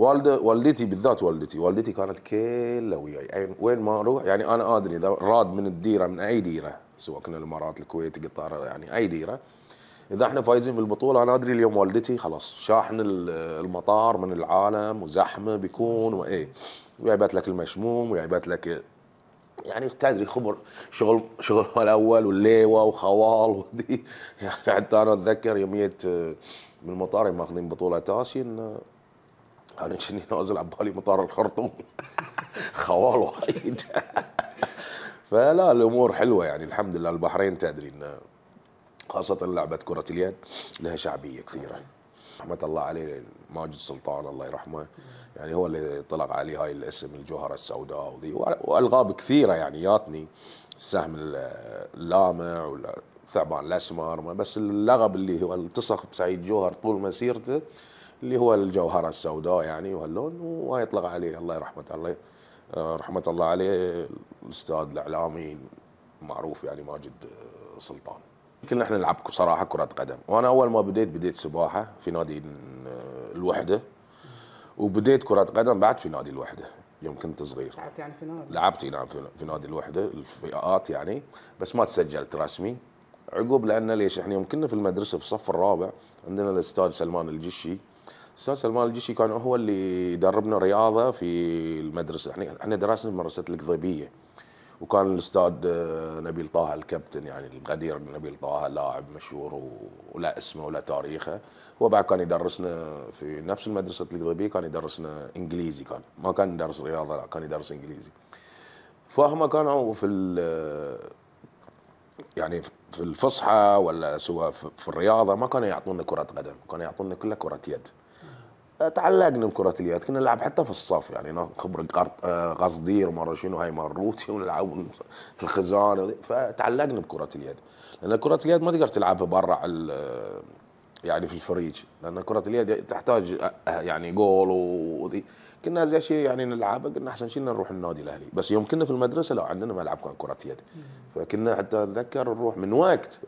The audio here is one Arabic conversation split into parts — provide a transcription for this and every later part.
والده والدتي بالذات والدتي والدتي كانت كلها وياي. يعني وين ما أروح يعني أنا آدري إذا راد من الديرة من أي ديرة سواء كنا الإمارات الكويت قطر يعني أي ديرة. إذا إحنا فايزين بالبطوله أنا آدري اليوم والدتي خلاص شاحن ال- المطار من العالم وزحمة بيكون وايه وجايبت لك المشموم وجايبت لك يعني تدري خبر شغل شغل الأول والليوة وخوال ودي. يعني حتى أنا أتذكر يوم جيت من المطار ماخذين بطولة آسيا أنا كني نازل على بالي مطار الخرطوم. خوال وايد. فلا الأمور حلوة يعني الحمد لله. البحرين تدري إن خاصة لعبة كرة اليد لها شعبية كثيرة. رحمة الله عليه ماجد سلطان الله يرحمه. يعني هو اللي طلق علي هاي الاسم الجوهرة السوداء وذي. والقاب كثيرة يعني ياتني. السهم اللامع والثعبان الأسمر بس اللقب اللي هو التصق بسعيد جوهر طول مسيرته. اللي هو الجوهرة السوداء يعني وهاللون ويطلق عليه الله يرحمه الله رحمة الله عليه الأستاذ الإعلامي معروف يعني ماجد سلطان. كنا إحنا نلعب صراحة كرة قدم. وأنا أول ما بديت بديت سباحة في نادي الوحدة. وبديت كرة قدم بعد في نادي الوحدة يوم كنت صغير. لعبت يعني في نادي؟ لعبت نعم في في نادي الوحدة الفئات يعني بس ما تسجلت رسمي. عقب لأن ليش إحنا يوم كنا في المدرسة في الصف الرابع عندنا الأستاذ سلمان الجشي. الاستاذ سلمان الجشي كان هو اللي يدربنا رياضة في المدرسة. إحنا إحنا درسنا في مدرسة القضيبية. وكان الأستاذ نبيل طه الكابتن يعني القدير نبيل طه لاعب مشهور ولا اسمه ولا تاريخه. هو بعد كان يدرسنا في نفس المدرسة القضيبية كان يدرسنا إنجليزي. كان ما كان يدرس رياضة لا كان يدرس إنجليزي. فهم كانوا في يعني في الفصحى ولا سواء في الرياضة ما كانوا يعطونا كرة قدم كانوا يعطونا كلها كرة يد. تعلقنا بكرة اليد كنا نلعب حتى في الصف يعني نخبر قصدير مرة شنو هاي مروتي ونلعب الخزانة فتعلقنا بكرة اليد. لأن كرة اليد ما تقدر تلعبها برا يعني في الفريج لأن كرة اليد تحتاج يعني جول وذي. كنا زي شيء يعني نلعبها قلنا أحسن شيء نروح النادي الأهلي. بس يوم كنا في المدرسة لا عندنا ملعب كان كرة يد. فكنا حتى اتذكر نروح من وقت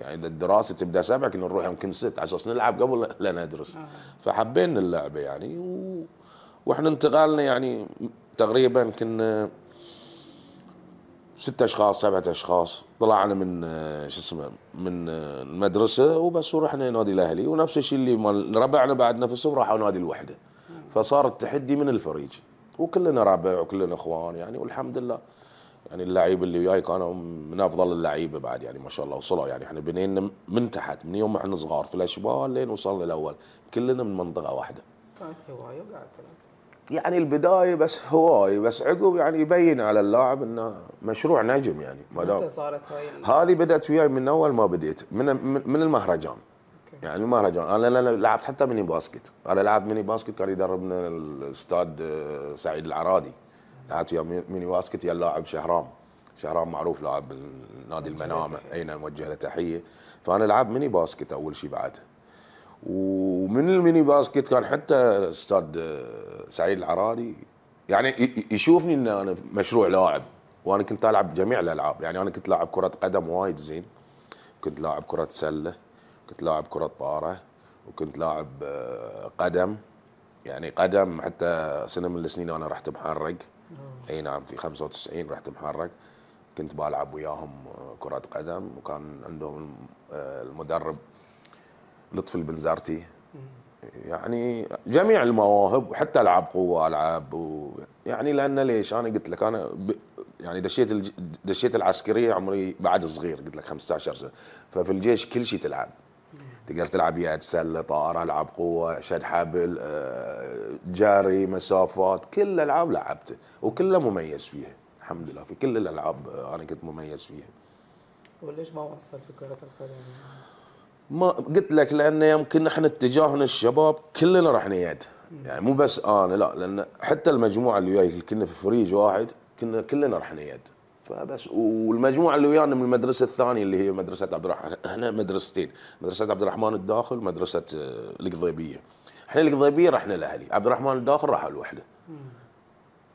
يعني الدراسة تبدأ سبع كنا نروح يمكن ست أساس نلعب قبل لا ندرس. فحبينا اللعبه يعني و... وإحنا انتقالنا يعني تقريبا كنا ست أشخاص سبعة أشخاص. طلعنا من شو اسمه من المدرسة وبس ورحنا نادي الأهلي. ونفس الشيء اللي مال ربعنا بعد نفسهم راحوا نادي الوحدة. فصار التحدي من الفريج وكلنا ربع وكلنا إخوان يعني والحمد لله. يعني اللعيبه اللي وياي كانوا من أفضل اللعيبة بعد يعني ما شاء الله وصلوا يعني. إحنا بنينا من تحت من يوم ما إحنا صغار في الأشبال لين وصلنا الأول كلنا من منطقة واحدة. كانت هواية وقاعد تلعب يعني البداية بس هواي بس عقب يعني يبين على اللاعب إنه مشروع نجم يعني ما دام. صارت هذه بدأت وياي من أول ما بديت من من المهرجان. يعني المهرجان أنا أنا لعبت حتى mini basket. أنا لعبت mini basket كان يدربنا الأستاذ سعيد العرادي لعبت ويا mini basket يا اللاعب شهرام. شهرام معروف لاعب نادي المنامه اي نعم نوجه له تحية. فأنا لعبت mini basket أول شيء بعد. ومن ال mini basket كان حتى الاستاذ سعيد العرادي يعني يشوفني إن أنا مشروع لاعب. وأنا كنت ألعب جميع الألعاب. يعني أنا كنت لاعب كرة قدم وايد زين. كنت لاعب كرة سلة كنت لاعب كرة طارة وكنت لاعب آه، قدم. يعني قدم حتى سنة من السنين أنا رحت محرق أي نعم في 95 رحت محرق كنت بلعب وياهم آه، كرة قدم وكان عندهم آه، المدرب لطفي البنزرتي. يعني جميع المواهب وحتى ألعاب قوة ألعاب و يعني لأن ليش؟ أنا قلت لك أنا ب يعني دشيت الج... دشيت العسكرية عمري بعد صغير قلت لك 15 سنة. ففي الجيش كل شيء تلعب. تقدر تلعب يد سله طائره ألعاب قوة شد حبل آه، جري مسافات كل الألعاب لعبته وكلها مميز فيها الحمد لله في كل الألعاب أنا كنت مميز فيها. وليش ما وصلت في كره القدم؟ ما قلت لك لأن يمكن إحنا اتجاهنا الشباب كلنا رحنا يد. يعني مو بس أنا لا لأن حتى المجموعة اللي وياي كنا في فريج واحد كنا كلنا رحنا يد. فبس. والمجموعة اللي ويانا من المدرسة الثانية اللي هي مدرسة عبد الرحمن إحنا مدرستين. مدرسة عبد الرحمن الداخل مدرسة آه، القضيبية. إحنا القضيبية رحنا الأهلي. عبد الرحمن الداخل راحوا الوحدة.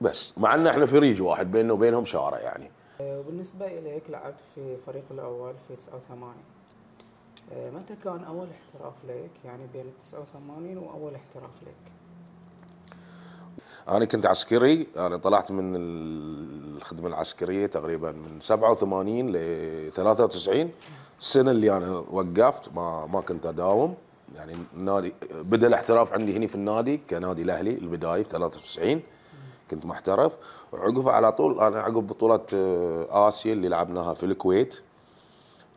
بس. مع إن إحنا فريج واحد بيننا وبينهم شارع يعني. وبالنسبة إليك لعبت في فريق الأول في 89 آه، متى كان أول احتراف لك؟ يعني بين 89 وأول احتراف لك؟ أنا كنت عسكري أنا طلعت من الخدمة العسكرية تقريبا من 87 ل 93 السنة اللي أنا وقفت ما ما كنت أداوم. يعني النادي بدأ الاحتراف عندي هنا في النادي كنادي الأهلي البداية في 93 كنت محترف. وعقبها على طول أنا عقب بطولة آه، آسيا اللي لعبناها في الكويت.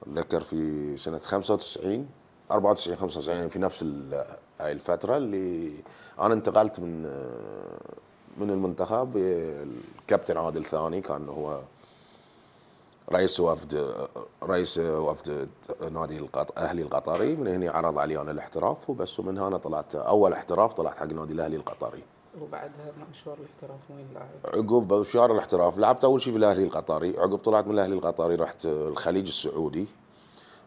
أتذكر في سنة 95 94 95 في نفس ال- هاي الفترة اللي أنا انتقلت من من المنتخب الكابتن عادل ثاني كان هو رئيس وفد رئيس وفد نادي القط... أهلي القطري. من هنا عرض علي أنا الاحتراف وبس ومن هنا طلعت أول احتراف طلعت حق نادي الأهلي القطري. وبعدها مشوار الاحتراف وين لعب؟ عقب شهر الاحتراف. لعبت أول شيء في الأهلي القطري. عقب طلعت من الأهلي القطري رحت الخليج السعودي.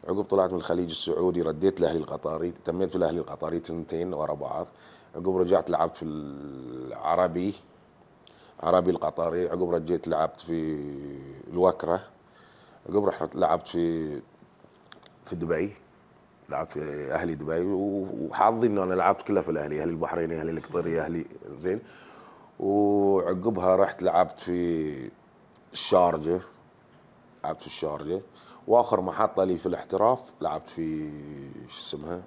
عقب طلعت من الخليج السعودي رديت الأهلي القطري. تميت في الأهلي القطري تنتين ورا بعض. عقب رجعت لعبت في العربي عربي القطري عقب رجيت لعبت في الوكرة عقب رحت لعبت في في دبي لعبت في أهلي دبي وحظي إنه أنا لعبت كلها في الأهلي أهلي البحريني أهلي القطري أهلي زين. وعقبها رحت لعبت في الشارجة لعبت في الشارجة. وآخر محطة لي في الاحتراف لعبت في شو اسمها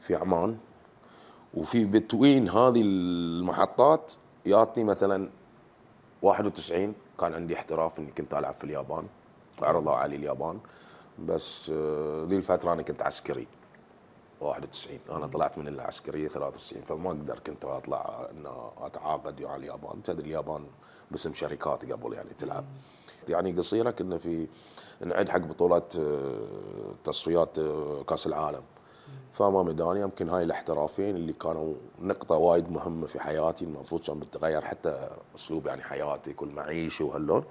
في عمان. وفي بتوين هذه المحطات ياتني مثلا 91 كان عندي احتراف إني كنت ألعب في اليابان. عرضوا علي اليابان. بس آه، ذي الفترة أنا كنت عسكري. 91 أنا طلعت من العسكرية 93 فما أقدر كنت أطلع إن أتعاقد مع اليابان. تدري اليابان باسم شركات قبل يعني تلعب. يعني قصيرة كنا في نعد حق بطولات آه، تصفيات آه، كأس العالم. فما ميداني يمكن هاي الاحترافين اللي كانوا نقطة وايد مهمة في حياتي المفروض كان بتغير حتى أسلوب يعني حياتي كل معيشه وهاللون.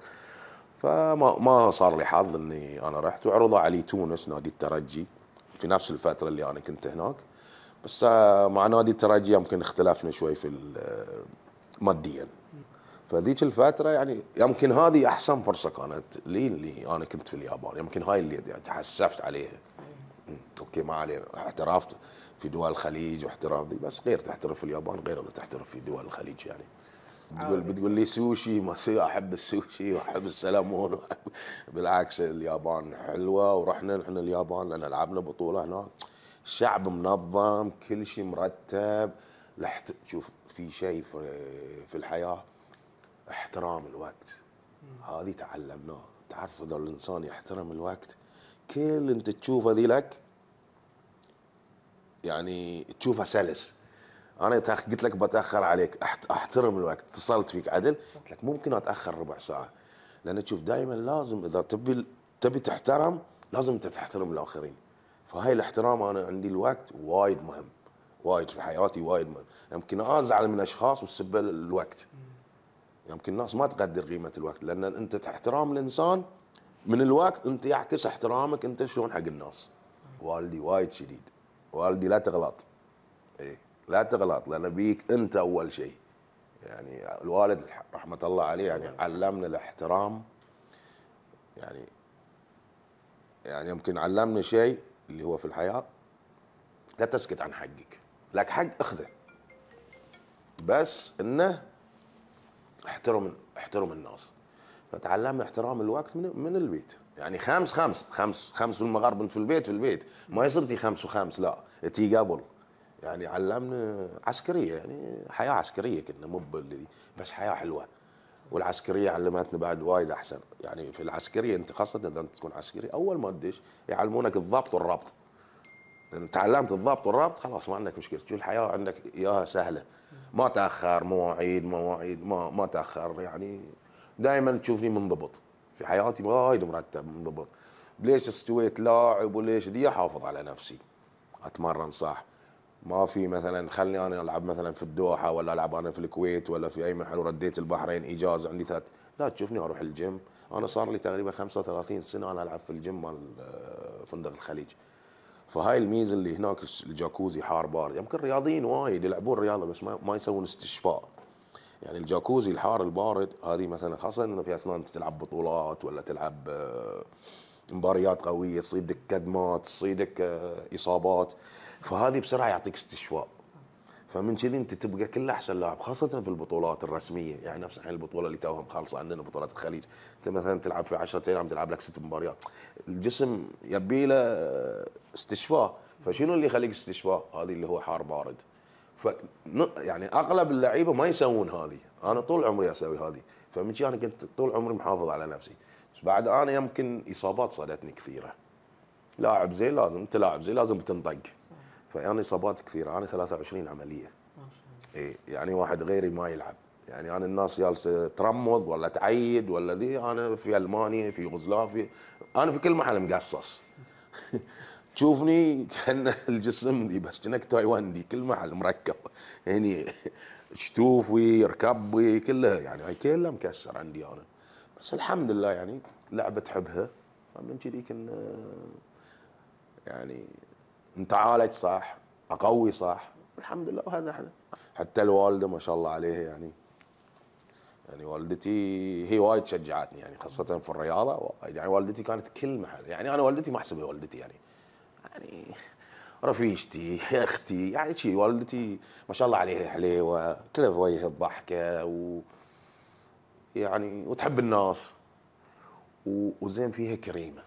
فما ما صار لي حظ إني أنا رحت وعرضوا علي تونس نادي الترجي في نفس الفترة اللي أنا كنت هناك. بس آه، مع نادي الترجي يمكن اختلفنا شوي في آه، ماديا. فذيك الفترة يعني يمكن هذه أحسن فرصة كانت لي اللي أنا كنت في اليابان. يمكن هاي اللي يعني تحسفت عليها مم. okay ما عليه احترفت في دول الخليج واحتراف دي بس غير تحترف في اليابان غير إذا تحترف في دول الخليج يعني. بتقول بتقول لي سوشي ما سي أحب السوشي وأحب السلمون وأحب بالعكس اليابان حلوة ورحنا نحن اليابان لأن لعبنا بطولة هناك. شعب منظم كل شيء مرتب. لحت شوف في شيء في- في الحياة احترام الوقت. هذه تعلمناه. تعرف اذا الإنسان يحترم الوقت؟ كل انت تشوفه ذي لك يعني تشوفه سلس. أنا قلت لك بتأخر عليك أحترم الوقت اتصلت فيك عدل قلت لك ممكن اتاخر ربع ساعة. لأن تشوف دائما لازم إذا تبي تبي تحترم لازم أنت تحترم الآخرين. فهاي الاحترام أنا عندي الوقت وايد مهم وايد في حياتي وايد مهم. يمكن أزعل من أشخاص وسبب الوقت. يمكن الناس ما تقدر قيمة الوقت لأن أنت تحترام الإنسان من الوقت انت يعكس احترامك انت شلون حق الناس؟ والدي وايد شديد. والدي لا تغلط. إيه لا تغلط لأن بيك انت أول شيء. يعني الوالد رحمة الله عليه يعني علمنا الاحترام. يعني يعني يمكن علمنا شيء اللي هو في الحياة. لا تسكت عن حقك. لك حق اخذه. بس إنه احترم احترم الناس. فتعلمنا احترام الوقت من من البيت. يعني خمس خمس خمس خمس في المغرب انت في البيت في البيت. ما يصير تي خمس وخمس لا. تي قبل. يعني علمنا عسكرية يعني حياة عسكرية كنا مو بس حياة حلوة. والعسكرية علمتنا بعد وايد أحسن. يعني في العسكرية أنت خاصة إذا أنت تكون عسكري أول ما تدش يعلمونك الضبط والربط. إن تعلمت الضبط والربط خلاص ما عندك مشكلة. تشوف الحياة عندك؟ اياها سهلة. ما تأخر مواعيد مواعيد ما ما تأخر. يعني دائما تشوفني منضبط. في حياتي وايد مرتب منضبط. ليش استويت لاعب وليش ذي أحافظ على نفسي. أتمرن صح. ما في مثلا خلني أنا ألعب مثلا في الدوحة ولا ألعب أنا في الكويت ولا في أي محل ورديت البحرين إجازة عندي ثلاث. لا تشوفني أروح الجيم. أنا صار لي تقريبا 35 سنة أنا ألعب في الجيم مال آه، فندق الخليج. فهاي الميزة اللي هناك الجاكوزي حار بارد. يمكن رياضيين وايد يلعبون رياضة بس ما, ما يسوون استشفاء. يعني الجاكوزي الحار البارد هذه مثلا خاصة إنه في اثناء تلعب بطولات ولا تلعب آه، مباريات قوية تصيدك كدمات تصيدك آه، إصابات. فهذه بسرعة يعطيك استشفاء. فمن كذي أنت تبقى كل أحسن لاعب خاصة في البطولات الرسمية. يعني نفس الحين البطولة اللي توها مخلصه عندنا بطولات الخليج. أنت مثلا تلعب في 10 أيام تلعب لك ست مباريات. الجسم يبي له استشفاء. فشنو اللي يخليك استشفاء؟ هذه اللي هو حار بارد. ف يعني أغلب اللعيبة ما يسوون هذه. أنا طول عمري أسوي هذه. فمن أنا كنت طول عمري محافظ على نفسي. بس بعد أنا يمكن إصابات صادتني كثيرة. لاعب زين لازم أنت لاعب زين لازم تنطق فيعني إصابات كثيرة. أنا 23 عملية. اي يعني واحد غيري ما يلعب. يعني أنا الناس جالسة ترمض ولا تعيد ولا ذي. أنا في ألمانيا في يوغوسلافيا. أنا في كل محل مقصص. تشوفني كأن الجسم دي بس كأنك تايواندي كل محل مركب. يعني شتوفي ركبي كلها يعني هاي كلها مكسر عندي أنا. بس الحمد لله يعني لعبه تحبها فمن كذي كنا يعني نتعالج صح أقوي صح. الحمد لله وهذا إحنا حتى الوالدة ما شاء الله عليها يعني. يعني والدتي هي وايد شجعتني يعني خاصة في الرياضة. وايد يعني والدتي كانت كل محل يعني أنا والدتي ما أحسبها والدتي يعني. يعني رفيجتي أختي يعني شي والدتي ما شاء الله عليها حليوة كلها في وجهها الضحكة و يعني وتحب الناس و- وزين فيها كريمة.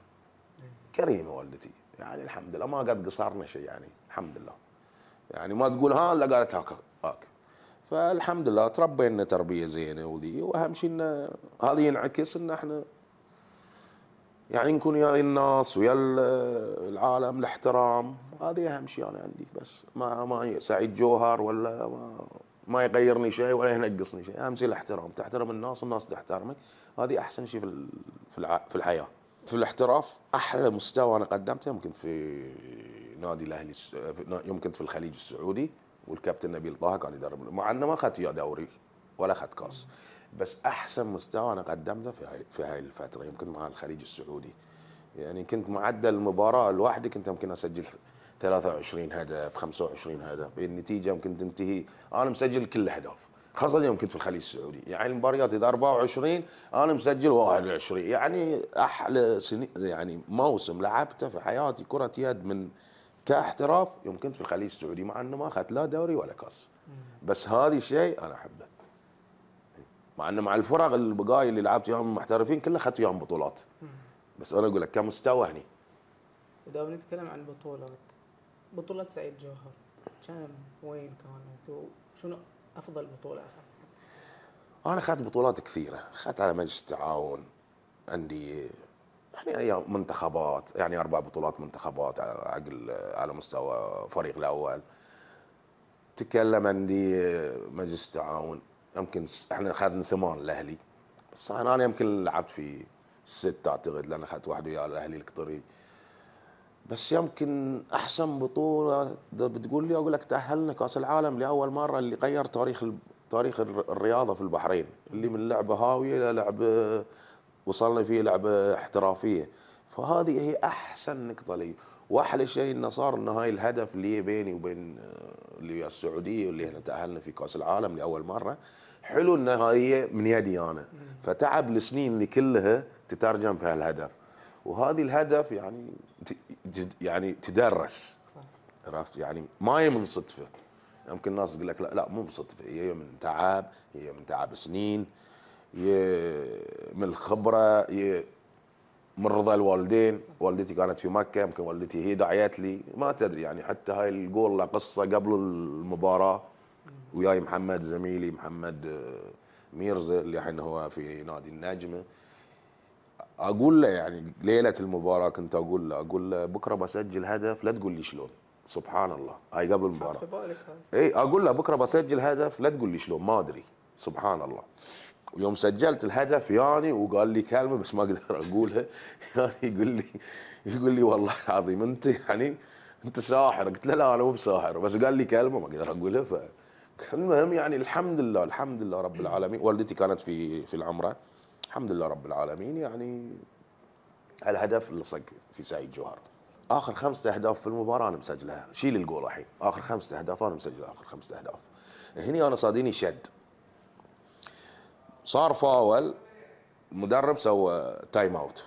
كريمة والدتي يعني الحمد لله ما قد قصرنا شيء يعني الحمد لله. يعني ما تقول ها إلا قالت هاك هاك. فالحمد لله تربينا تربية زينة وذي وأهم شيء إن هذا ينعكس إن إحنا يعني نكون ويا الناس ويا ال- العالم الاحترام. هذه أهم شيء أنا عندي بس. ما ما سعيد جوهر ولا ما ما يغيرني شيء ولا ينقصني شيء أهم شيء الاحترام. تحترم الناس والناس تحترمك. هذه أحسن شيء في في الحياة. في الاحتراف أحلى مستوى أنا قدمته يمكن في نادي الأهلي يوم كنت في الخليج السعودي والكابتن نبيل طه كان يدرب. مع إنه ما اخذت وياه دوري ولا اخذت كاس. بس أحسن مستوى أنا قدمته في هاي في هاي الفترة يمكن مع الخليج السعودي. يعني كنت معدل المباراة لوحدي كنت يمكن أسجل 23 هدف 25 هدف. النتيجه يمكن تنتهي. أنا مسجل كل الاهداف خاصة يوم كنت في الخليج السعودي. يعني المباريات إذا 24 أنا مسجل 21 يعني أحلى سنين يعني موسم لعبته في حياتي كرة يد من كاحتراف يوم كنت في الخليج السعودي مع إنه ما أخذت لا دوري ولا كأس. بس هذا الشيء أنا أحبه. مع إنه مع الفرق البقايا اللي لعبت وياهم محترفين كلها أخذت وياهم بطولات. بس أنا أقول لك كمستوى هني. إذا بنتكلم عن بطولات. بطولة سعيد جوهر. كان وين كانت وشنو أفضل بطولة أخذتها؟ أنا أخذت بطولات كثيرة. أخذت على مجلس التعاون عندي يعني أيام منتخبات يعني أربع بطولات منتخبات على عقل على مستوى فريق الأول. تكلم عندي مجلس التعاون. يمكن إحنا أخذنا ثمان الاهلي بس أنا يمكن لعبت في ست أعتقد لأن أخذت واحد ويا الاهلي القطري. بس يمكن أحسن بطولة بتقول لي أقول لك تأهلنا كأس العالم لأول مرة اللي غير تاريخ تاريخ الر- الرياضة في البحرين. اللي من لعبة هاوية إلى لعبة وصلنا فيه لعبة احترافية. فهذه هي أحسن نقطة لي. وأحلى شيء إنه صار إنه هاي الهدف اللي بيني وبين آه، اللي ويا السعوديه واللي إحنا تأهلنا في كأس العالم لأول مرة. حلو ان هاي من يدي أنا. فتعب السنين اللي كلها تترجم في هالهدف. وهذه الهدف يعني يعني تدرس عرفت؟ يعني ما هي من صدفة. يمكن الناس تقول لك لا لا مو بصدفه هي من تعب هي من تعب سنين هي من الخبرة هي من رضا الوالدين والدتي كانت في مكة يمكن والدتي هي دعيت لي ما تدري يعني حتى هاي الجول له قصة قبل المباراة. وياي محمد زميلي محمد آه، ميرزا اللي الحين هو في نادي النجمة. أقول له يعني ليلة المباراة كنت أقول له أقول له بكرة بسجل هدف لا تقول لي شلون. سبحان الله هاي قبل المباراة. اي أقول له بكرة بسجل هدف لا تقول لي شلون ما أدري. سبحان الله. ويوم سجلت الهدف يعني وقال لي كلمة بس ما أقدر أقولها. يعني يقول لي يقول لي والله العظيم أنت يعني أنت ساحر. قلت له لا أنا مو بساحر. بس قال لي كلمة ما أقدر أقولها ف المهم يعني الحمد لله الحمد لله رب العالمين. والدتي كانت في في العمرة. الحمد لله رب العالمين. يعني الهدف اللي صق في سعيد جوهر. آخر خمسة أهداف في المباراة أنا مسجلها. شيل الجول الحين. آخر خمسة أهداف أنا مسجل آخر خمسة أهداف. هني أنا صاديني شد. صار فاول المدرب سوى time out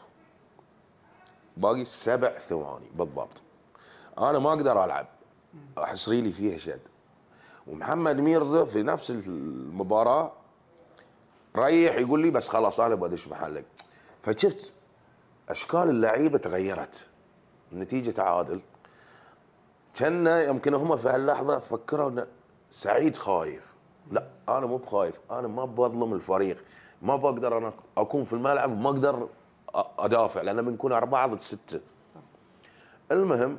باقي سبع ثواني بالضبط. أنا ما أقدر ألعب. حصري لي فيها شد. ومحمد ميرزا في نفس المباراة ريح يقول لي بس خلاص أنا بدش محلك. فشفت أشكال اللعيبة تغيرت. النتيجة تعادل. كان يمكن هم في هاللحظة فكروا سعيد خايف. لا أنا مو بخايف أنا ما بظلم الفريق ما بقدر أنا أكون في الملعب ما أقدر أدافع لأن بنكون أربعة ضد ستة. صح المهم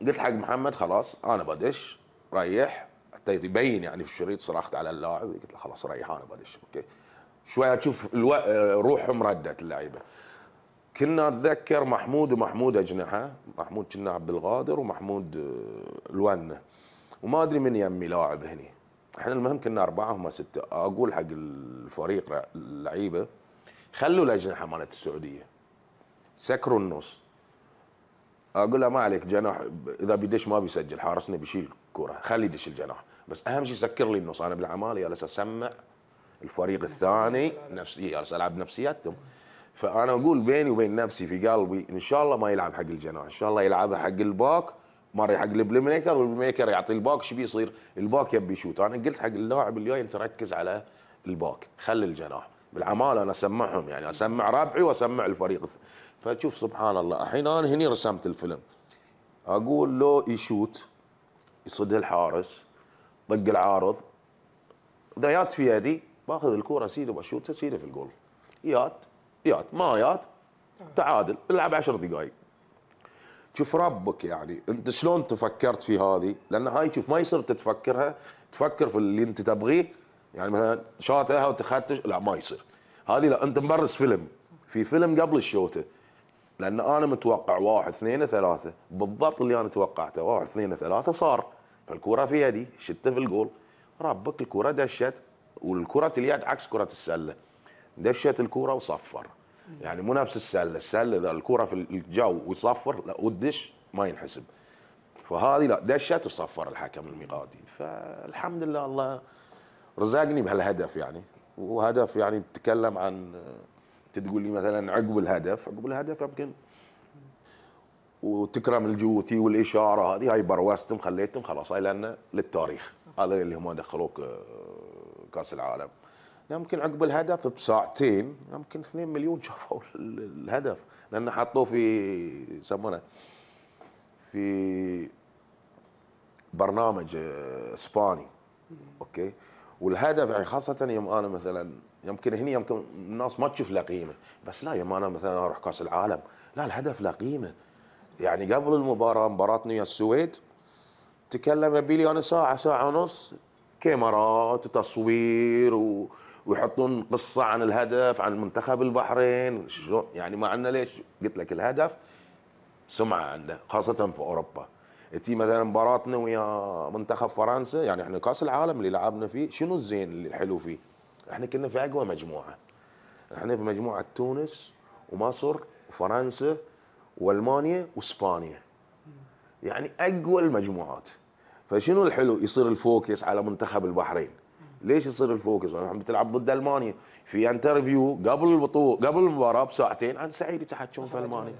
قلت حق محمد خلاص أنا بدش ريح. حتى يبين يعني في الشريط صرخت على اللاعب قلت له خلاص ريح أنا بدش أوكي. شوية أشوف ألو... روحهم ردت اللعيبة. كنا اتذكر محمود ومحمود أجنحة محمود كنا عبد القادر ومحمود آه، الونة. وما أدري من يمي لاعب هني. إحنا المهم كنا أربعة هم ستة. أقول حق الفريق اللعيبة خلوا الأجنحة مالت السعودية. سكروا النص. أقول له ما عليك جناح إذا بيدش ما بيسجل حارسنا بيشيل كرة. خلي يدش الجناح. بس أهم شيء سكر لي النص. أنا بالعمالة جالس أسمع الفريق الثاني نفسي جالس ألعب نفسياتهم فأنا أقول بيني وبين نفسي في قلبي إن شاء الله ما يلعب حق الجناح إن شاء الله يلعبها حق ال back. مره حق ال playmaker وال playmaker يعطي ال back شو بيصير؟ ال back يبي يشوت. أنا قلت حق اللاعب الجاي أنت ركز على ال back خلي الجناح. بالعمالة أنا أسمعهم يعني أسمع ربعي وأسمع الفريق. فتشوف سبحان الله. الحين أنا هني رسمت الفيلم. أقول له يشوت يصد الحارس طق العارض إذا يات في يدي باخذ الكورة سيده بشوتها سيده في الجول. يات يات ما يات تعادل العب عشر دقائق شوف ربك يعني انت شلون تفكرت في هذه؟ لأن هاي شوف ما يصير تتفكرها تفكر في اللي انت تبغيه. يعني مثلا شاتها وتختش لا ما يصير. هذه لا انت مبرس فيلم. في فيلم قبل الشوتة. لأن أنا متوقع واحد اثنين ثلاثة. بالضبط اللي أنا توقعته واحد اثنين ثلاثة صار. فالكرة في يدي شتها في الجول. ربك الكرة دشت والكرة اليد عكس كرة السلة. دشت الكرة وصفر. يعني مو نفس السله السله إذا الكرة في الجو ويصفر لا والدش ما ينحسب. فهذه لا دشت وصفر الحكم الميقاتي. فالحمد لله الله رزقني بهالهدف يعني. وهدف يعني تتكلم عن تقول لي مثلا عقب الهدف عقب الهدف يمكن وتكرم الجوتي والإشارة هذه هاي بروستهم خليتهم خلاص هاي لأن للتاريخ. هذا اللي هم دخلوك آه، كأس العالم. يمكن عقب الهدف بساعتين يمكن 2 مليون شافوا ال- الهدف لأن حطوه في يسمونه في برنامج آه، إسباني. okay؟ والهدف يعني خاصة يوم أنا مثلا يمكن هني يمكن الناس ما تشوف له قيمة بس لا يوم أنا مثلا أروح كأس العالم لا الهدف له قيمة. يعني قبل المباراة مباراتنا ويا السويد تكلم يبي لي أنا ساعة ساعة ونص كاميرات وتصوير و... ويحطون قصة عن الهدف عن منتخب البحرين. شلون يعني مع انه ليش. قلت لك الهدف سمعة عنده خاصة في أوروبا. تي مثلا مباراتنا ويا منتخب فرنسا يعني إحنا كأس العالم اللي لعبنا فيه شنو الزين اللي الحلو فيه؟ إحنا كنا في أقوى مجموعة. إحنا في مجموعة تونس ومصر وفرنسا وألمانيا وإسبانيا. يعني أقوى المجموعات. فشنو الحلو؟ يصير ال focus على منتخب البحرين. ليش يصير ال focus عم بتلعب ضد ألمانيا. في interview قبل البطولة قبل المباراة بساعتين عن سعيد يتحكون في ألمانيا.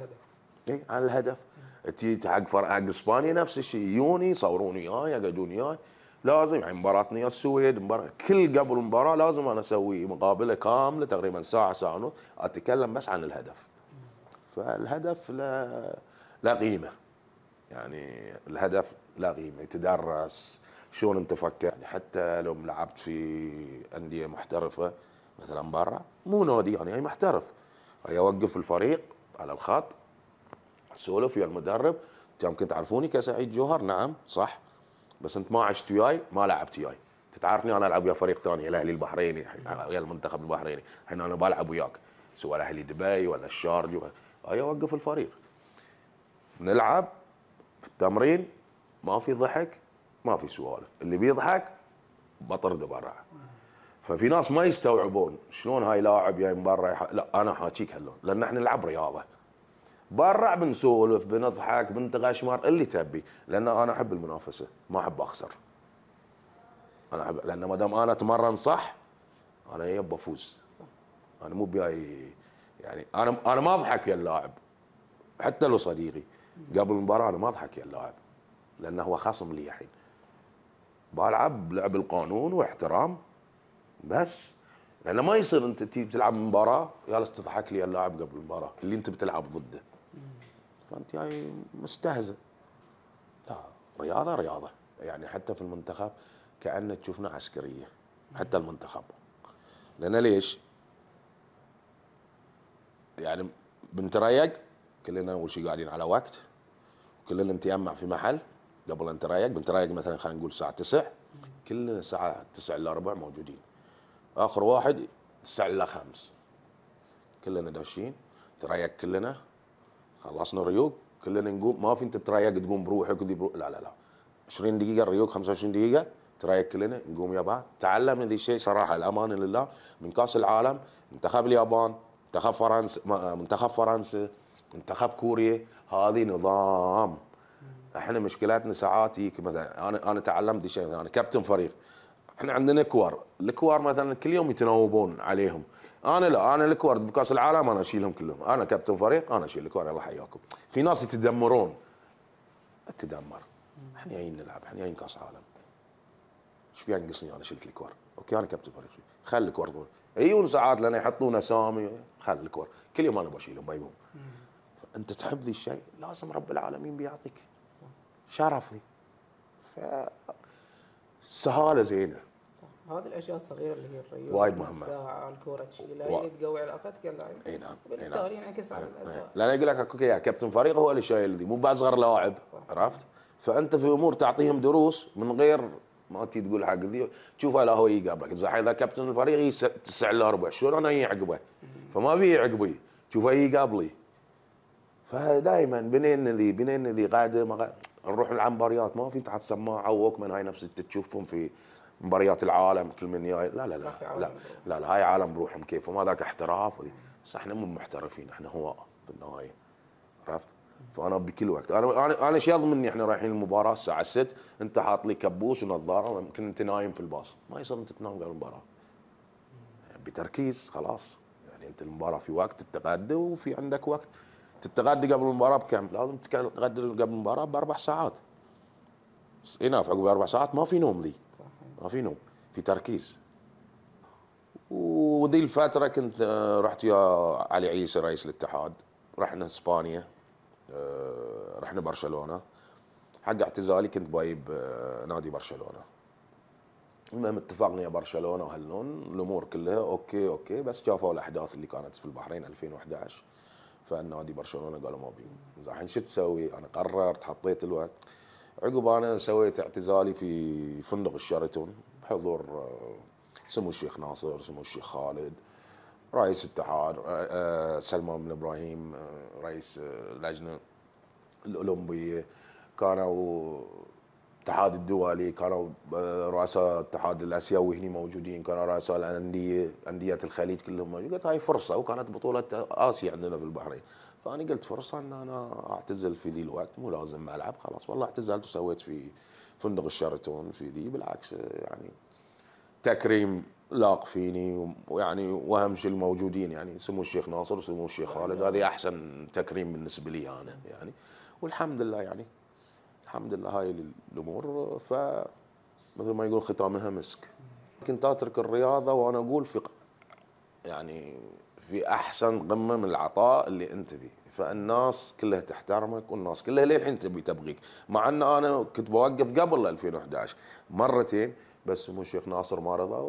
اي عن الهدف. تي حق فرق حق إسبانيا نفس الشيء. يجوني يصورون وياي يقعدون وياي لازم يعني مباراتنا يا السويد مباراة كل قبل المباراة لازم أنا أسوي مقابلة كاملة تقريبا ساعة ساعة ونص أتكلم بس عن الهدف. فالهدف لا لا قيمة. يعني الهدف لا قيمة يتدرس. شلون انت فكر يعني حتى لو لعبت في أندية محترفة مثلا برا مو نادي يعني هي محترف. هي اوقف الفريق على الخط اسولف ويا المدرب. انت يمكن تعرفوني كسعيد جوهر نعم صح. بس انت ما عشت وياي ما لعبت وياي. تتعرفني أنا ألعب ويا فريق ثاني الأهلي البحريني ويا المنتخب البحريني. الحين أنا بلعب وياك سواء الأهلي دبي ولا الشارجه هاي اوقف الفريق. نلعب في التمرين ما في ضحك. ما في سوالف. اللي بيضحك بطرده برا ففي ناس ما يستوعبون شلون هاي لاعب جاي من برا. لا أنا حاكيك هاللون. لأن إحنا نلعب رياضة. برا بنسولف بنضحك بنتغشمر اللي تبي. لأن أنا أحب المنافسة ما أحب أخسر. أنا احب لأن ما دام أنا أتمرن صح أنا يب بفوز أنا مو بجاي يعني أنا أنا ما أضحك يا اللاعب. حتى لو صديقي. قبل المباراة أنا ما أضحك يا اللاعب. لأنه هو خصم لي الحين. بلعب لعب القانون واحترام بس. لأنه ما يصير أنت تجي تلعب مباراة جالس تضحك لي اللاعب قبل المباراة اللي أنت بتلعب ضده. فأنت جاي مستهزئ. لا رياضة رياضة. يعني حتى في المنتخب كانه تشوفنا عسكرية حتى المنتخب. لأن ليش؟ يعني بنتريق كلنا اول شيء قاعدين على وقت كلنا نتجمع في محل. قبل أن نتريق بنتريق مثلا خلينا نقول الساعة 9 كلنا الساعة 9 الا ربع موجودين. آخر واحد 9 الا 5 كلنا داشين تريق كلنا خلصنا ريوق كلنا نقوم. ما في أنت تريق تقوم بروحك وذي بروح. لا لا لا. 20 دقيقة الريوق 25 دقيقة تريق كلنا نقوم يا بعض. تعلمنا ذي الشيء صراحة الامانه لله. من كأس العالم منتخب اليابان منتخب فرنسا منتخب فرنسا منتخب كوريا هذه نظام. إحنا مشكلاتنا ساعات هيك مثلا أنا أنا تعلمت شيء أنا كابتن فريق. إحنا عندنا كوار. الكوار مثلا كل يوم يتناوبون عليهم. أنا لا أنا الكوار بكأس العالم أنا أشيلهم كلهم. أنا كابتن فريق أنا أشيل الكوار الله حياكم. في ناس يتدمرون. تدمر إحنا جايين نلعب إحنا جايين كأس عالم. إيش بينقصني أنا شلت الكور أوكي أنا كابتن فريق. خل الكور دول يجون ساعات لنا يحطون أسامي. خل الكور كل يوم أنا بشيلهم بيقوم فانت تحب ذي الشيء؟ لازم رب العالمين بيعطيك. شرفي ف سهالة زينة. هذه الأشياء الصغيرة اللي هي الريوق وايد مهمة. الساعة الكورة تشيلها هي تقوي علاقتك اللاعب إي نعم بالتالي ينعكس على لأن يقول لك أوكي يا كابتن فريق هو الشيء الذي مو بأصغر لاعب عرفت؟ فأنت في أمور تعطيهم دروس من غير ما تي تقول حق ذي تشوفه لا هو يقابلك إذا اذا كابتن الفريق تسع إلا ربع شلون أنا أجي عقبه؟ فما بي عقبي تشوفه يقابلي فدائما بنين ذي بنين ذي قاعدة ما قاعد نروح نلعب مباريات. ما في تحت سماعه ووكمان هاي نفس اللي تشوفهم في مباريات العالم كل من جاي لا لا لا لا. لا, لا هاي عالم بروحهم كيف وما ذاك احتراف. بس إحنا مو محترفين إحنا هواء في النهاية. عرفت؟ فأنا بكل وقت. أنا أنا أنا إيش يضمني إحنا رايحين المباراة الساعة 6 أنت حاط لي كبوس ونظارة ويمكن أنت نايم في الباص. ما يصير أنت تنام قبل المباراة. بتركيز خلاص. يعني أنت المباراة في وقت تتغدى وفي عندك وقت. تتغدى قبل المباراة بكم؟ لازم تتغدى قبل المباراة بأربع ساعات. enough عقب أربع ساعات ما في نوم ذي. ما في نوم. في تركيز. وذي الفترة كنت آه، رحت يا علي عيسى رئيس الاتحاد. رحنا إسبانيا آه، رحنا برشلونة. حق اعتزالي كنت بجيب آه، نادي برشلونة. المهم اتفقنا يا برشلونة وهاللون الأمور كلها okay okay. بس شافوا الأحداث اللي كانت في البحرين 2011 فالنادي برشلونة قالوا ما بي زين الحين شو تسوي؟ أنا قررت حطيت الوقت. عقب أنا سويت اعتزالي في فندق الشيراتون بحضور آه، سمو الشيخ ناصر سمو الشيخ خالد رئيس الاتحاد آه، آه، سلمان بن إبراهيم رئيس اللجنه الأولمبية. كانوا الاتحاد الدولي كانوا آه، رؤساء الاتحاد الأسيوي هني موجودين كانوا رؤساء الأندية أندية الخليج كلهم موجودين. قلت هاي فرصة وكانت بطولة آسيا عندنا في البحرين. فأنا قلت فرصة إن أنا أعتزل في ذي الوقت مو لازم العب خلاص. والله اعتزلت وسويت في فندق الشيراتون في ذي بالعكس يعني تكريم لاق فيني ويعني واهم شيء الموجودين يعني سمو الشيخ ناصر وسمو الشيخ خالد هذه أحسن تكريم بالنسبة لي أنا يعني. والحمد لله يعني الحمد لله هاي الأمور. ف مثل ما يقول ختامها مسك. كنت أترك الرياضة وأنا أقول في يعني في أحسن قمة من العطاء اللي أنت فيه فالناس كلها تحترمك والناس كلها للحين تبي تبغيك. مع إن أنا كنت بوقف قبل 2011 مرتين بس مو الشيخ ناصر ما رضى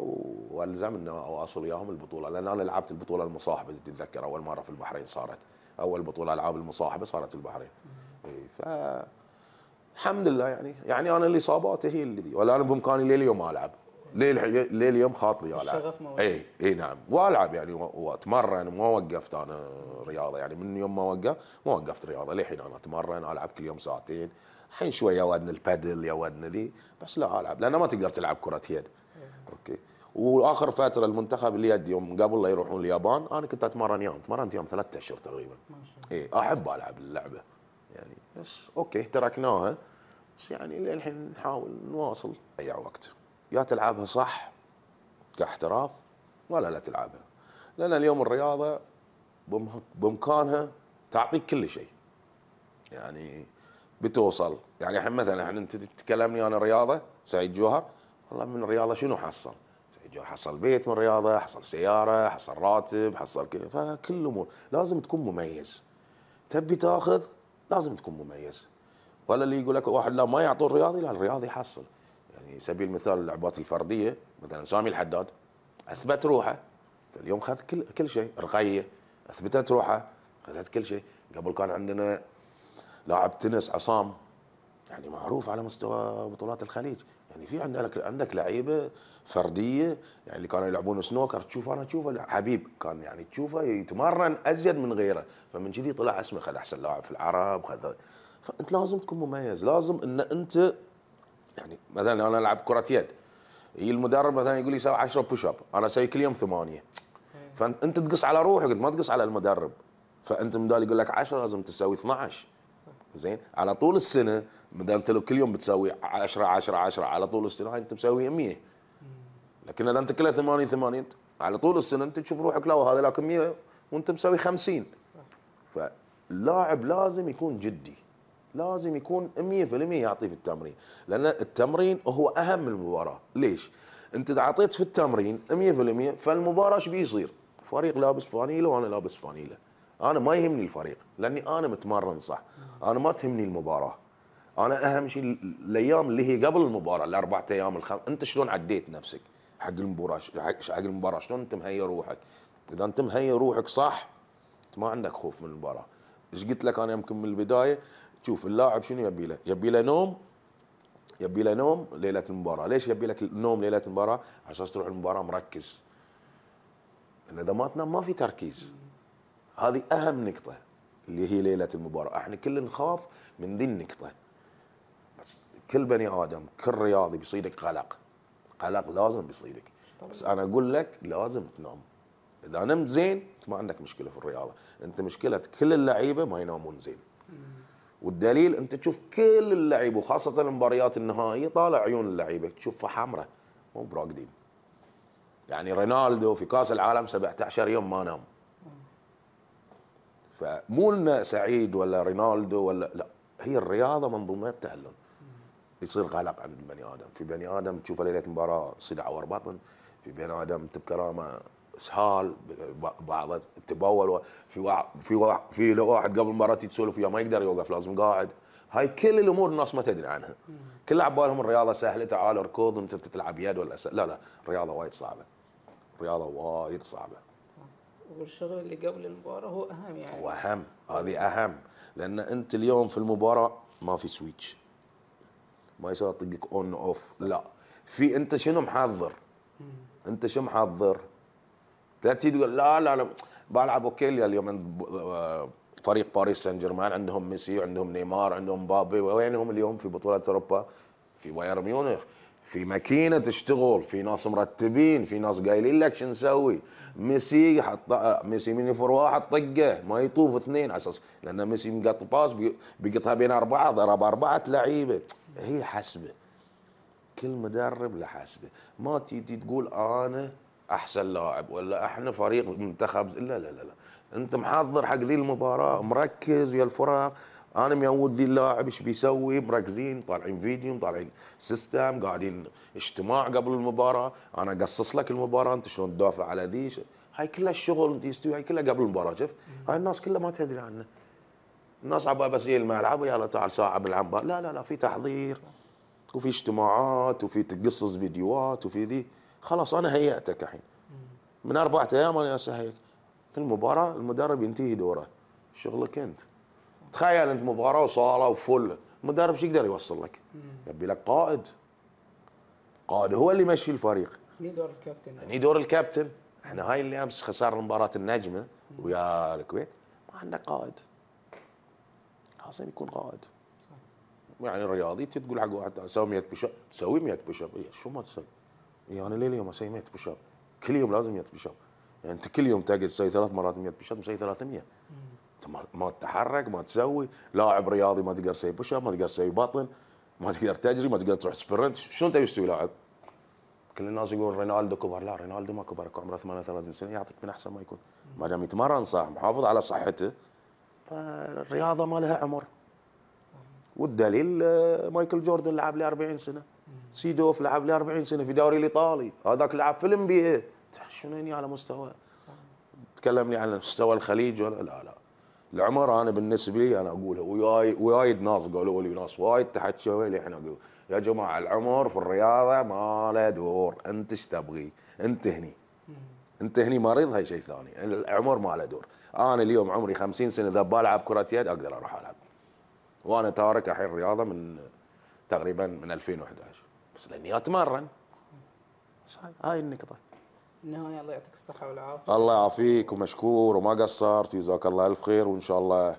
والزم إنه أواصل وياهم البطولة. لأن أنا لعبت البطولة المصاحبة تتذكر أول مرة في البحرين صارت. أول بطولة ألعاب المصاحبة صارت في البحرين. اي ف الحمد لله يعني. يعني أنا الاصابات هي اللي دي. ولا أنا بامكاني لليوم ألعب. ليه لليوم خاطري ألعب. اي اي نعم. وألعب يعني. وأتمرن. ما وقفت أنا رياضة. يعني من يوم ما وقف ما وقفت رياضة. للحين أنا أتمرن ألعب كل يوم ساعتين. الحين شوية ودن البادل يا ودن ذي. بس لا ألعب. لأن ما تقدر تلعب كرة يد. okay. وآخر فترة المنتخب اليد يوم قبل لا يروحون اليابان أنا كنت أتمرن يوم. تمرنت يوم ثلاثة أشهر تقريبا. ما شاء الله. اي أحب ألعب اللعبة. يعني بس okay تركناها. بس يعني للحين نحاول نواصل. ضيع وقت. يا تلعبها صح كاحتراف ولا لا تلعبها. لأن اليوم الرياضة بإمكانها تعطيك كل شيء. يعني بتوصل. يعني الحين مثلا الحين أنت تتكلمني أنا رياضة سعيد جوهر. والله من الرياضة شنو حصل؟ جو حصل بيت من الرياضة، حصل سيارة، حصل راتب، حصل كذا فكل أمور. لازم تكون مميز. تبي تأخذ لازم تكون مميز. ولا اللي يقول لك واحد لا ما يعطوا الرياضي لا الرياضي يحصل. يعني سبيل المثال اللعبات الفردية مثلا سامي الحداد أثبت روحه اليوم خذ كل كل شيء رقية أثبتت روحه خذت كل شيء قبل كان عندنا لاعب تنس عصام يعني معروف على مستوى بطولات الخليج يعني في عندك عندك لعيبة فردية يعني اللي كانوا يلعبون سنوكر تشوف أنا أشوفه حبيب كان يعني تشوفه يتمرن أزيد من غيره. فمن كذي طلع اسمه خذ أحسن لاعب في العرب خذ فأنت لازم تكون مميز لازم إن أنت يعني مثلا أنا ألعب كرة يد يجي المدرب مثلا يقول لي سوي 10 push up أنا أسوي كل يوم ثمانية. فانت تقص على روحك ما تقص على المدرب. فأنت بدال يقول لك 10 لازم تسوي 12 زين؟ على طول السنة بدل انت لو كل يوم بتسوي 10 10 10 على طول السنة انت مسوي 100 لكن إذا انت كلها 80 80 على طول السنة انت تشوف روحك لا هذا لكن 100 وانت مسوي 50 فاللاعب لازم يكون جدي لازم يكون 100% يعطي في التمرين لأن التمرين هو أهم من المباراة. ليش؟ انت إذا اعطيت في التمرين 100% فالمباراة إيش بيصير؟ فريق لابس فانيلة وأنا لابس فانيلة. أنا ما يهمني الفريق لأني أنا متمرن صح؟ أنا ما تهمني المباراة. أنا اهم شيء الأيام اللي هي قبل المباراه الاربع أيام الخم... انت شلون عديت نفسك حق المباراه حق المباراه شلون انت مهيئ روحك اذا انت مهيئ روحك صح ما عندك خوف من المباراه إيش قلت لك أنا يمكن من البدايه شوف اللاعب شنو يبي له؟ يبي له نوم يبي له نوم ليلة المباراة، ليش يبي لك نوم ليلة المباراة؟ أساس تروح المباراة مركز. لأن إذا ما تنام ما في تركيز. هذه أهم نقطة اللي هي ليلة المباراة، إحنا كل نخاف من ذي النقطة. كل بني آدم، كل رياضي بيصيدك قلق. قلق لازم بيصيدك. بس أنا أقول لك لازم تنام. إذا نمت زين ما عندك مشكلة في الرياضة، أنت مشكلة كل اللعيبة ما ينامون زين. والدليل أنت تشوف كل اللعيبة وخاصة المباريات النهائية طالع عيون اللعيبة تشوفها حمراء مو براقدين يعني رونالدو في كأس العالم 17 يوم ما نام فمو لنا سعيد ولا رونالدو ولا لا هي الرياضة منظومة تهلل يصير قلق عند البني آدم. في بني آدم تشوفه ليلة مباراة صداع وربطن في بني آدم بكرامه اسهال بعض تبول في واحد في واحد في واحد قبل المباراة تسولف وياه ما يقدر يوقف لازم قاعد. هاي كل الأمور الناس ما تدري عنها. كل عبالهم الرياضه سهلة تعال اركض انت تلعب يد ولا س... لا لا الرياضه وايد صعبة. الرياضه وايد صعبة. والشغل اللي قبل المباراة هو أهم يعني. هو أهم. هذه أهم. لأن أنت اليوم في المباراة ما في switch ما يصير أطقك on off لا. في أنت شنو محضر؟ أنت شو محضر؟ تاتي تقول لا لا لا. بلعب okay اليوم عند فريق باريس سان جيرمان عندهم ميسي عندهم نيمار عندهم مبابي وينهم اليوم في بطولة أوروبا؟ في بايرن ميونخ. في ماكينة تشتغل. في ناس مرتبين. في ناس قايلين لك شو نسوي؟ ميسي حط ميسي من يفر واحد طقه. ما يطوف اثنين على أساس. لأن ميسي مقط pass بيقطها بين أربعة ضرب أربعة لعيبة. هي حسبه كل مدرب له حسبه ما تيجي تقول أنا أحسن لاعب ولا إحنا فريق منتخب لا لا لا لا. أنت محضر حق ذي المباراة مركز ويا الفرق أنا ميود ذي اللاعب إيش بيسوي؟ مركزين طالعين فيديو طالعين system قاعدين اجتماع قبل المباراة. أنا أقصص لك المباراة أنت شلون تدافع على ذي؟ هاي كلها الشغل أنت يستوي هاي كلها قبل المباراة شوف؟ هاي الناس كلها ما تدري عنه. الناس عبا بس الملعب يلا تعال ساعه بالعنبر لا لا لا في تحضير وفي اجتماعات وفي تقصص فيديوهات وفي ذي. خلاص أنا هيأتك الحين. من أربعة أيام أنا أسهيك. في المباراة المدرب ينتهي دوره. شغلك أنت. تخيل أنت مباراة وصالة وفل. المدرب شو يقدر يوصل لك؟ يبي لك قائد. قائد هو اللي يمشي الفريق. مين دور الكابتن؟ يعني دور الكابتن. إحنا هاي اللي أمس خسرنا مباراة النجمة ويا الكويت. ما عندك قائد. لازم يكون قائد. يعني رياضي تقول حق واحد سوي 100 push up تسوي 100 push up شو ما تسوي؟ إيه أنا ليه اليوم أسوي 100 push up كل يوم لازم 100 push up يعني أنت كل يوم تقعد تسوي ثلاث مرات 100 push up مسوي 300 أنت ما, تتحرك ما تسوي. لاعب رياضي ما تقدر تسوي push up ما تقدر تسوي بطن ما تقدر تجري ما تقدر تروح sprint شلون تبي تسوي لاعب؟ كل الناس يقول رونالدو كبر. لا رونالدو ما كبر عمره 38 سنة يعطيك من أحسن ما يكون. ما دام يتمرن صح محافظ على صحته فالرياضه ما لها عمر. والدليل آه، مايكل جوردن لعب لي 40 سنة. سيدوف لعب لي 40 سنة في دوري الإيطالي. هذاك لعب في ال NBA شنو على مستوى؟ تكلمني عن مستوى الخليج ولا؟ لا لا. العمر أنا بالنسبة لي أنا اقولها وياي وايد ناس قالوا لي ناس وايد تحكوا لي إحنا أقول يا جماعة العمر في الرياضة ما له دور. أنت إيش تبغي؟ أنت هني. انت هني مريض هاي شيء ثاني. العمر ما له دور. أنا اليوم عمري 50 سنة إذا بلعب كرة يد أقدر أروح ألعب. وأنا تارك الحين الرياضه من تقريبا من 2011 بس لأني أتمرن. هاي- النقطة. النهايه الله يعطيك الصحة والعافية. الله يعافيك ومشكور وما قصرت. جزاك الله ألف خير وإن شاء الله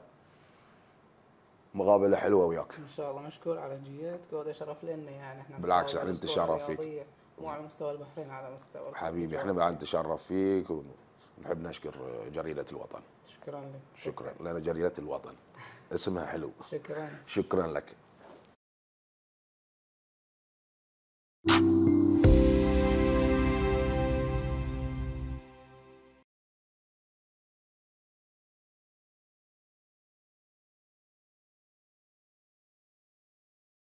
مقابلة حلوة وياك. إن شاء الله مشكور على جيتك وهذا شرف لنا يعني إحنا بالعكس، يعني مستوى شرف فيك. الرياضية، مو على مستوى البحرين على مستوى حبيبي إحنا بعد نتشرف فيك ونحب نشكر جريدة الوطن. شكرا لك. شكرا لأن جريدة الوطن. اسمها حلو. شكرا. شكرا لك.